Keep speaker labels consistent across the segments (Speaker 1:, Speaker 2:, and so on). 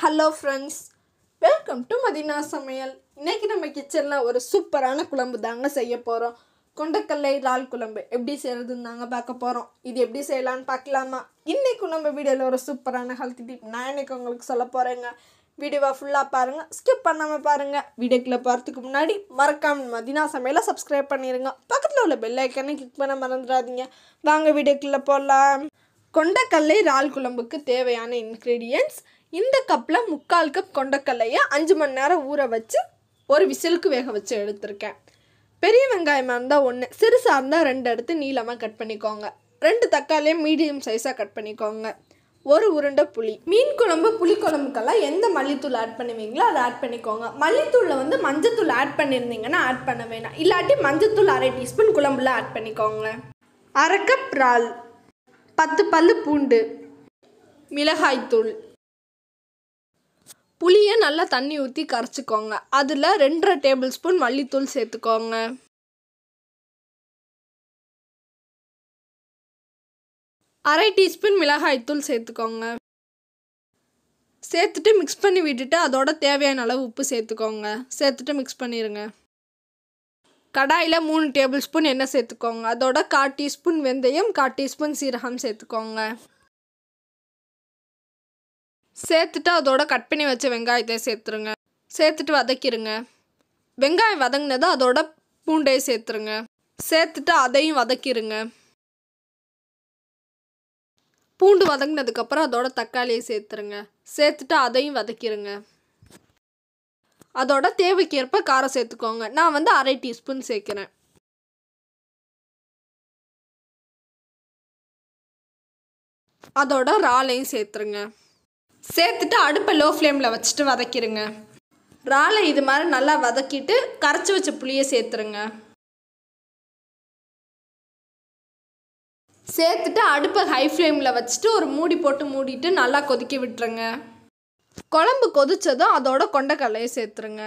Speaker 1: Hello friends welcome to Madina சமையல் இன்னைக்கு நம்ம கிச்சனில் ஒரு சூப்பரான குழம்பு தாங்க செய்ய போகிறோம் கொண்டக்கல்லை இறால் குழம்பு. எப்படி செய்கிறதுன்னு தாங்க பார்க்க போகிறோம் இது எப்படி செய்யலான்னு பார்க்கலாமா? இன்னைக்கு நம்ம வீடியோவில் ஒரு சூப்பரான ஹெல்த்தி டிப் நான் இன்னைக்கு உங்களுக்கு சொல்ல போகிறேங்க வீடியோவை ஃபுல்லாக பாருங்கள் ஸ்கிப் பண்ணாமல் பாருங்கள் வீடியோக்குள்ளே போகிறதுக்கு முன்னாடி மறக்காமல் மதினா சமையலை சப்ஸ்கிரைப் பண்ணிடுங்க பக்கத்தில் உள்ள பெல் ஐக்கனை கிளிக் பண்ண மறந்துடாதீங்க. வாங்க வீடியோக்குள்ளே போகலாம் கொண்டக்கல்லை இறால் குழம்புக்கு தேவையான இன்க்ரீடியன்ட்ஸ் இந்த கப்பில் முக்கால் கப் கொண்டக்கல்லையை அஞ்சு மணி நேரம் ஊற வச்சு ஒரு விசிலுக்கு வேக வச்சு எடுத்திருக்கேன். பெரிய வெங்காயமாக இருந்தால் ஒன்று சிறுசாக இருந்தால் ரெண்டு எடுத்து நீளமாக கட் பண்ணிக்கோங்க. ரெண்டு தக்காளியை மீடியம் சைஸாக கட் பண்ணிக்கோங்க. ஒரு உருண்டை புளி. மீன் குழம்பு புளி குழம்புக்கெல்லாம் எந்த மல்லித்தூள் ஆட் பண்ணுவீங்களோ அதை ஆட் பண்ணிக்கோங்க. மல்லித்தூளில் வந்து மஞ்சத்தூள் ஆட் பண்ணியிருந்தீங்கன்னா ஆட் பண்ண வேணாம். இல்லாட்டி மஞ்சத்தூள் அரை டீஸ்பூன் குழம்புல ஆட் பண்ணிக்கோங்க. அரை கப் இறால். பத்து பல்லு பூண்டு. மிளகாய்த்தூள் புளியை நல்லா தண்ணி ஊற்றி கரைச்சிக்கோங்க. அதில் ரெண்டரை டேபிள் ஸ்பூன் மல்லித்தூள் சேர்த்துக்கோங்க. அரை டீஸ்பூன் மிளகாய்த்தூள் சேர்த்துக்கோங்க. சேர்த்துட்டு மிக்ஸ் பண்ணி விட்டுட்டு அதோட தேவையான அளவு உப்பு சேர்த்துக்கோங்க. சேர்த்துட்டு மிக்ஸ் பண்ணிடுங்க கடாயில் மூணு டேபிள் ஸ்பூன் எண்ணெய் சேர்த்துக்கோங்க. அதோட கால் டீஸ்பூன் வெந்தயம் கால் டீஸ்பூன் சீரகம் சேர்த்துக்கோங்க. சேர்த்துட்டு அதோட கட் பண்ணி வச்ச வெங்காயத்தை சேர்த்துருங்க. சேர்த்துட்டு வதக்கிடுங்க வெங்காயம் வதங்கினதும் அதோட பூண்டையை சேர்த்துருங்க. சேர்த்துட்டு அதையும் வதக்கிடுங்க பூண்டு வதங்கினதுக்கப்புறம் அதோட தக்காளியை சேர்த்துருங்க. சேர்த்துட்டு அதையும் வதக்கிடுங்க அதோட தேவைக்கேற்ப காரம் சேர்த்துக்கோங்க. நான் வந்து அரை டீஸ்பூன் சேர்க்குறேன். அதோட இறாலையும் சேர்த்துருங்க. சேர்த்துட்டு அடுப்பை லோ ஃப்ளேமில் வச்சுட்டு வதக்கிடுங்க இறாலை இது மாதிரி நல்லா வதக்கிட்டு கரைச்சி வச்ச புளியை சேர்த்துருங்க. சேர்த்துட்டு அடுப்பை ஹை ஃப்ளேமில் வச்சுட்டு ஒரு மூடி போட்டு மூடிட்டு நல்லா கொதிக்க விட்டுருங்க. குழம்பு கொதிச்சதும் அதோட கொண்டக்கடலையை சேர்த்துருங்க.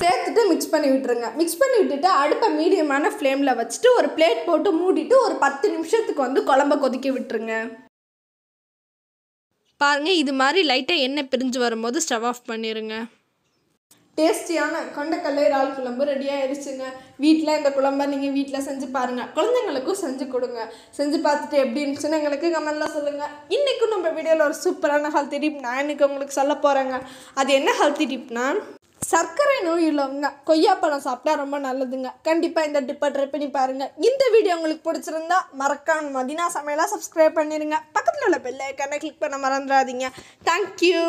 Speaker 1: சேர்த்துட்டு மிக்ஸ் பண்ணி விட்டுருங்க. மிக்ஸ் பண்ணி விட்டுட்டு அடுப்பை மீடியமான ஃப்ளேமில் வச்சுட்டு ஒரு பிளேட் போட்டு மூடிட்டு ஒரு பத்து நிமிஷத்துக்கு வந்து குழம்ப கொதிக்க விட்டுருங்க. பாருங்கள் இது மாதிரி லைட்டாக எண்ணெய் பிரிஞ்சு வரும்போது ஸ்டவ் ஆஃப் பண்ணிடுங்க டேஸ்டியான கொண்டக்கல்லை இறால் குழம்பு ரெடி ஆயிடுச்சுங்க வீட்டில் இந்த குழம்ப நீங்கள் வீட்டில் செஞ்சு பாருங்கள் குழந்தைங்களுக்கும் செஞ்சு கொடுங்க. செஞ்சு பார்த்துட்டு எப்படி இருந்துச்சுன்னு எங்களுக்கு கமெண்ட்லாம் சொல்லுங்கள் இன்றைக்கும் நம்ம வீடியோவில் ஒரு சூப்பரான ஹெல்த்தி டிப் நான் இன்றைக்கி உங்களுக்கு சொல்ல போகிறேங்க அது என்ன ஹெல்த்தி டிப்னா சர்க்கரை நோய் உள்ளவங்க கொய்யாப்பழம் சாப்பிட்டா ரொம்ப நல்லதுங்க. கண்டிப்பாக இந்த டிப்பை ட்ரை பண்ணி பாருங்கள் இந்த வீடியோ உங்களுக்கு பிடிச்சிருந்தா மறக்காம மதினா சமையலாக சப்ஸ்கிரைப் பண்ணிடுங்க பக்கத்தில் உள்ள பெல் ஐக்கானை கிளிக் பண்ண மறந்துடாதீங்க. தேங்க்யூ